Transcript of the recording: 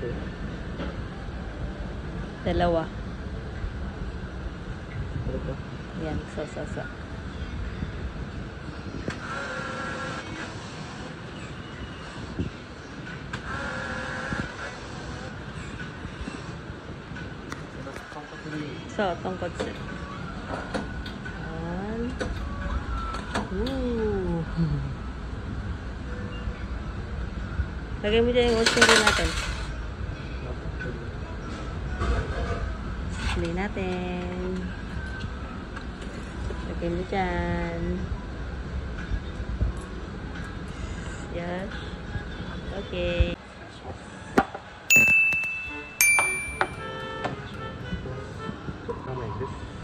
rin. Dalawa. Yan, so, so, so. So, tongkotsu. Yan. Ooh. Lagay mo dyan yung oatmeal natin. Natin. Lagay mo dyan. Yes. Okay. Tama yun. This.